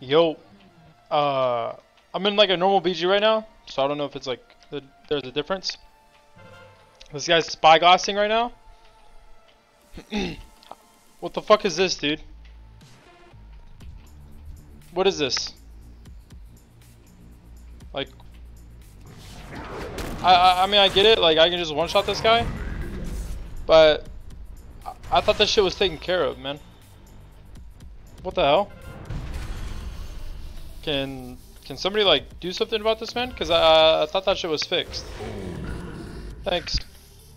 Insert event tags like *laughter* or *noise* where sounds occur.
Yo, uh, I'm in like a normal BG right now, so I don't know if it's like the, there's a difference. This guy's spyglassing right now. *clears throat* what the fuck is this, dude? What is this? Like, I, I I mean I get it. Like I can just one shot this guy, but I, I thought this shit was taken care of, man. What the hell? Can can somebody like do something about this man? Cause I I thought that shit was fixed. Thanks.